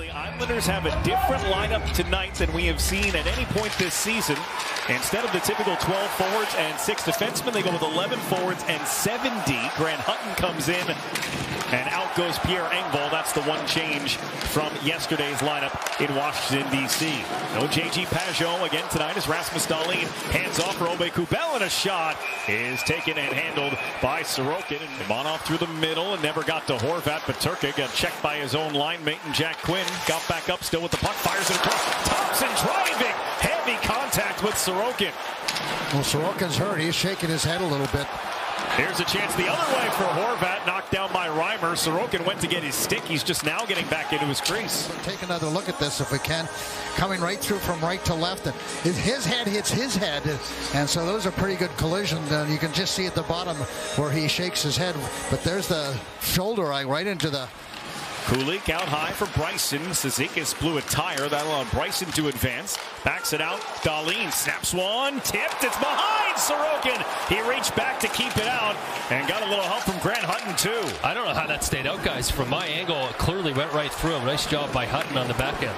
Islanders have a different lineup tonight than we have seen at any point this season. Instead of the typical 12 forwards and six defensemen, they go with 11 forwards and 70. Grant Hutton comes in, and out goes Pierre Engvall. That's the one change from yesterday's lineup in Washington, D.C. No J.G. Pageau again tonight as Rasmus Dahlin hands off for Aube-Kubel, and a shot is taken and handled by Sorokin. Ivanov through the middle and never got to Horvat, but Peterka got checked by his own line mate and Jack Quinn. Got back up still with the puck, fires it across. Thompson driving, heavy contact with Sorokin. Well, Sorokin's hurt. He's shaking his head a little bit. Here's a chance the other way for Horvat, knocked down by Reimer. Sorokin went to get his stick. He's just now getting back into his crease. Take another look at this if we can. Coming right through from right to left. And his head hits his head. And so those are pretty good collisions. And you can just see at the bottom where he shakes his head. But there's the shoulder right into the Kulich out high for Bryson. Cizikas blew a tire. That allowed Bryson to advance. Backs it out. Dahlin snaps one. Tipped. It's behind Sorokin. He reached back to keep it out and got a little help from Grant Hutton, too. I don't know how that stayed out, guys. From my angle, it clearly went right through him. Nice job by Hutton on the back end.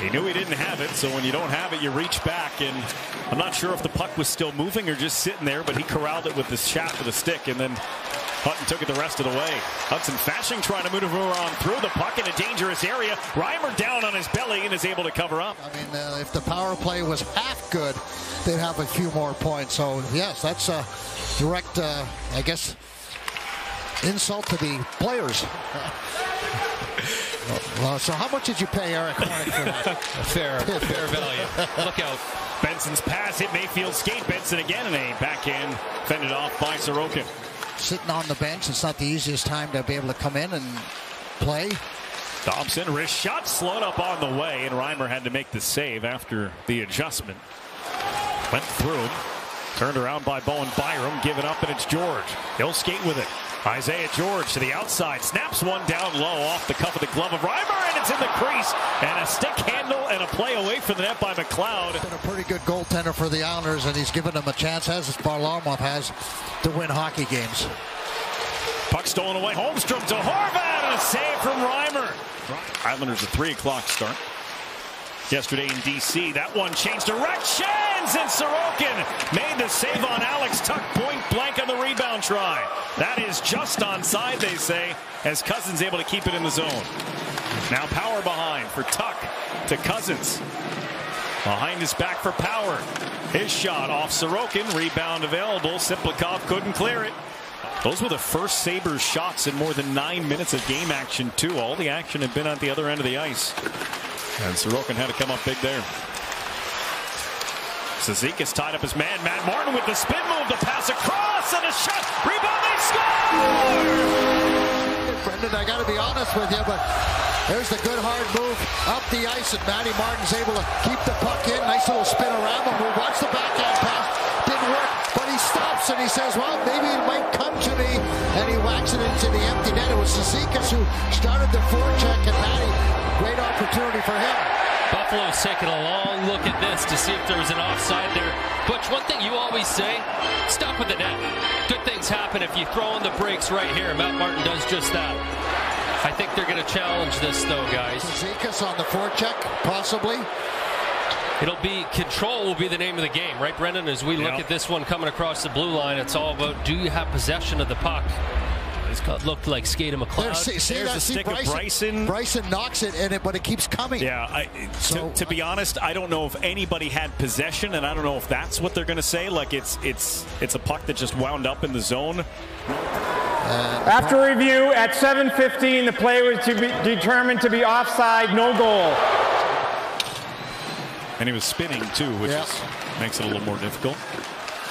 He knew he didn't have it, so when you don't have it, you reach back. And I'm not sure if the puck was still moving or just sitting there, but he corralled it with the shaft of the stick and then Hutton took it the rest of the way. Hudson Fasching trying to maneuver on through the puck in a dangerous area. Reimer down on his belly and is able to cover up. I mean, uh, if the power play was half good, they'd have a few more points. So, yes, that's a direct, uh, I guess, insult to the players. well, so how much did you pay Eric Hornick for that? fair, fair value. Look out. Benson's pass hit Mayfield skate. Benson again and a backhand fended off by Sorokin sitting on the bench. It's not the easiest time to be able to come in and play. Thompson, wrist shot, slowed up on the way, and Reimer had to make the save after the adjustment. Went through Turned around by Bowen Byram, given up, and it's George. He'll skate with it. Isaiah George to the outside, snaps one down low off the cuff of the glove of Reimer, and it's in the crease. And a stick handle and a play away from the net by McLeod. Been a pretty good goaltender for the Islanders, and he's given them a chance, as Varlamov has, to win hockey games. Puck stolen away. Holmstrom to Horvat, and a save from Reimer. Islanders a 3 o'clock start yesterday in D.C. That one changed directions, and Sorokin made the save on Alex Tuch point blank on the rebound try. That is just onside, they say, as Cozens able to keep it in the zone. Now Power behind for Tuch to Cozens. Behind his back for Power. His shot off Sorokin, rebound available. Tsyplakov couldn't clear it. Those were the first Sabres shots in more than nine minutes of game action, too. All the action had been at the other end of the ice. And Sorokin had to come up big there. Cizikas tied up his man. Matt Martin with the spin move, the pass across, and a shot. Rebound, they score! Brendan, I got to be honest with you, but there's the good hard move up the ice, and Matty Martin's able to keep the puck in. Nice little spin around the move. Watch the backhand pass. Didn't work, but he stops and he says, well, maybe it might come to me. And he whacks it into the empty net. It was Cizikas who started the forecheck, and Matty Great opportunity for. Buffalo's taking a long look at this to see if there's an offside there. Butch, one thing you always say, stop with the net. Good things happen if you throw on the brakes right here. Matt Martin does just that. I think they're going to challenge this, though, guys. Cizikas on the forecheck, possibly. It'll be control will be the name of the game, right, Brendan? As we look yep. at this one coming across the blue line, it's all about do you have possession of the puck? It looked like Skater McLeod. There, see, see There's that, the see stick Bryson, of Bryson. Bryson knocks it in it, but it keeps coming. Yeah, I, so, to, to, be uh, honest, I don't know if anybody had possession, and I don't know if that's what they're going to say. Like it's it's it's a puck that just wound up in the zone. Uh, After review, at 7:15, the play was to be determined to be offside, no goal. And he was spinning too, which is, makes it a little more difficult.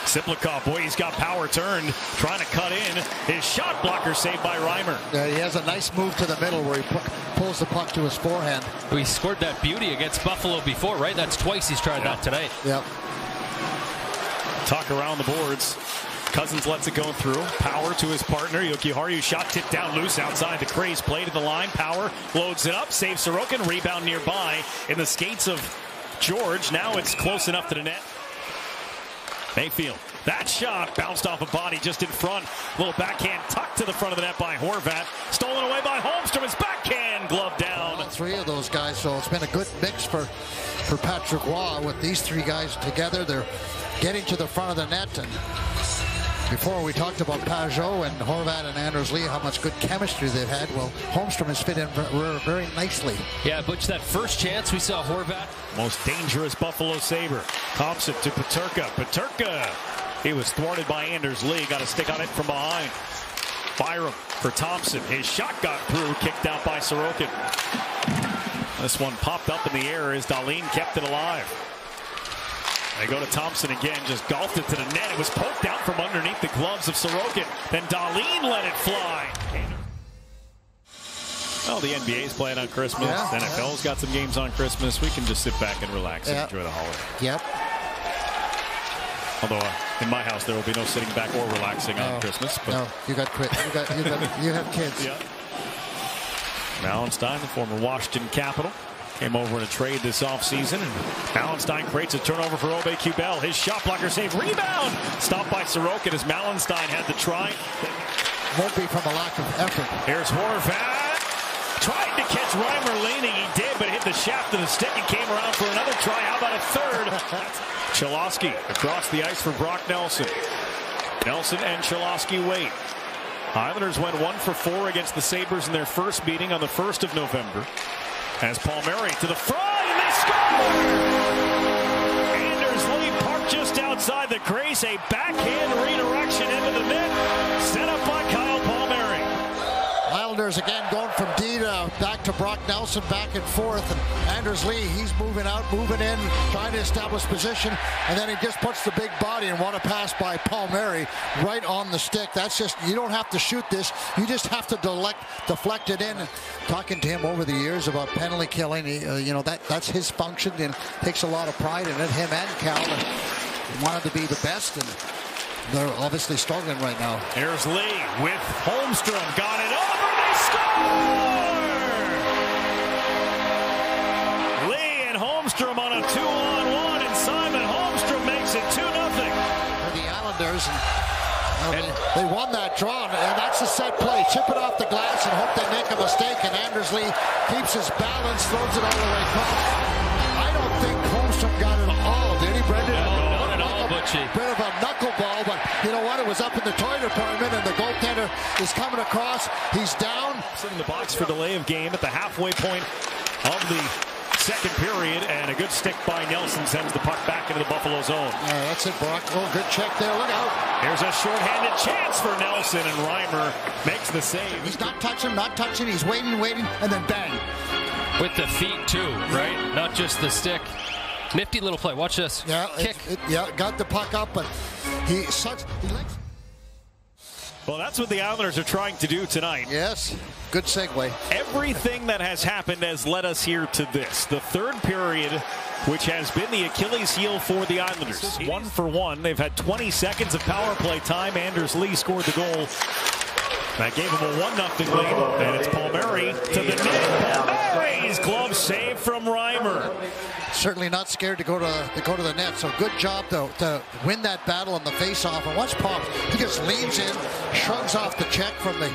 Tsyplakov, boy, he's got power turned, trying to cut in. His shot blocker saved by Reimer. Yeah, he has a nice move to the middle where he pu pulls the puck to his forehand. He scored that beauty against Buffalo before, right? That's twice he's tried yep. that tonight. Yep. Talk around the boards. Cozens lets it go through. Power to his partner. Jokiharju shot tipped down loose outside the crease. Play to the line. Power loads it up. Saves Sorokin. Rebound nearby in the skates of George. Now it's close enough to the net. Mayfield. That shot bounced off a body just in front. Little backhand tucked to the front of the net by Horvat. Stolen away by Holmstrom. His backhand glove down. Three of those guys, so it's been a good mix for, for Patrick Roy with these three guys together. They're getting to the front of the net and before we talked about Pageau and Horvat and Anders Lee, how much good chemistry they've had. Well, Holmstrom has fit in very nicely. Yeah, Butch, that first chance we saw Horvat. Most dangerous Buffalo Sabre. Thompson to Peterka. Peterka. He was thwarted by Anders Lee. Got a stick on it from behind. Byram for Thompson. His shot got through. Kicked out by Sorokin. This one popped up in the air as Dahlin kept it alive. They go to Thompson again, just golfed it to the net. It was poked out from underneath the gloves of Sorokin. Then Dahlin let it fly. Well, the NBA's playing on Christmas. Yeah, NFL's got some games on Christmas. We can just sit back and relax yeah. and enjoy the holiday. Yep. Although uh, in my house there will be no sitting back or relaxing no, on Christmas. But no, you got quit. You got you got you have kids. Yeah. The former Washington Capital, Came over in a trade this offseason. And Malenstyn creates a turnover for Aube-Kubel. His shot blocker save. Rebound! Stopped by Sorokin as Malenstyn had the try. Won't be from a lack of effort. Here's Horvat. Tried to catch Reimer leaning. He did, but hit the shaft of the stick and came around for another try. How about a third? Cholowski across the ice for Brock Nelson. Nelson and Cholowski wait. Islanders went one for four against the Sabres in their first meeting on the 1st of November. As Palmieri to the front, and they score! Anders Lee parked just outside the crease. A backhand redirection into the net. Set up by. Islanders again going from D to back to Brock Nelson, back and forth. And Anders Lee, he's moving out, moving in, trying to establish position. And then he just puts the big body and what a pass by Palmieri right on the stick. That's just, you don't have to shoot this. You just have to deflect, deflect it in. Talking to him over the years about penalty killing, he, uh, you know, that that's his function and takes a lot of pride in it. Him and Cal wanted to be the best. And they're obviously struggling right now. Here's Lee with Holmstrom. Got it over. They score! Lee and Holmstrom on a two-on-one, and Simon Holmstrom makes it 2 nothing. For the Islanders. And, and they won that draw, and that's a set play. Chip it off the glass and hope they make a mistake, and Anders Lee keeps his balance, throws it all the way across. I don't think Holmstrom got it all, did at all, Butchie. Bit of a knuckleball, but you know what? It was up in the toy department, and the goaltender is coming across. He's down. Sitting in the box for delay of game at the halfway point of the second period, and a good stick by Nelson sends the puck back into the Buffalo zone. Yeah, that's it, Brock. Oh, good check there. Look out. There's a shorthanded chance for Nelson, and Reimer makes the save. He's not touching, not touching. He's waiting, waiting, and then bang. With the feet, too, right? Not just the stick. Nifty little play. Watch this. Yeah, Kick. It, it, yeah, got the puck up, but he such he likes. Well, that's what the Islanders are trying to do tonight. Yes, good segue. Everything that has happened has led us here to this. The third period, which has been the Achilles heel for the Islanders. One for one. They've had 20 seconds of power play time. Anders Lee scored the goal. That gave him a 1-0 lead. And it's Palmieri to the net. Palmieri's glove save from Reimer certainly not scared to go to, to go to the net. So good job to, to win that battle on the faceoff. And watch Pop. He just leans in, shrugs off the check from the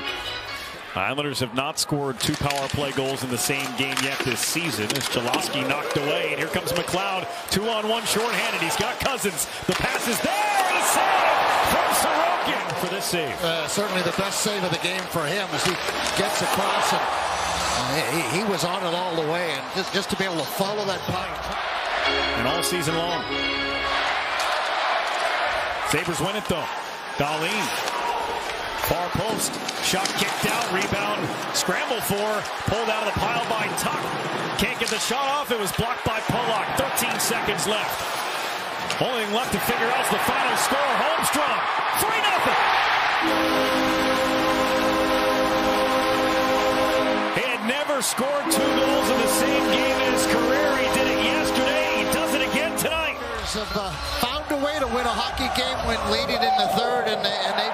Islanders have not scored two power play goals in the same game yet this season as Cholowski knocked away. And here comes McLeod. Two on one shorthanded. He's got Cozens. The pass is there. A save from Sorokin for this save. Uh, certainly the best save of the game for him as he gets across and he, he, was on it all the way, and just, just to be able to follow that puck. And all season long. Sabres win it, though. Dahlin. Far post. Shot kicked out. Rebound. Scramble for. Pulled out of the pile by Tuch. Can't get the shot off. It was blocked by Pulock. 13 seconds left. Only left to figure out the final score. Scored two goals in the same game in his career. He did it yesterday. He does it again tonight. Have uh, found a way to win a hockey game when leading in the third, and they, and they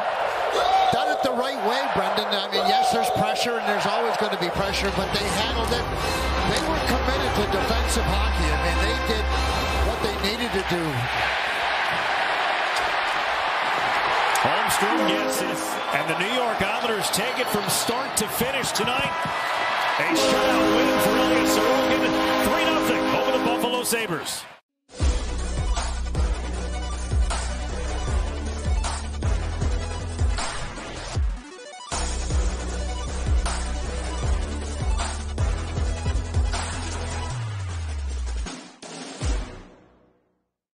done it the right way, Brendan. I mean, yes, there's pressure, and there's always going to be pressure, but they handled it. They were committed to defensive hockey. I mean, they did what they needed to do. Holmstrom gets it, and the New York Islanders take it from start to finish tonight A shutout win for Ilya Sorokin, 3-0 over the Buffalo Sabres.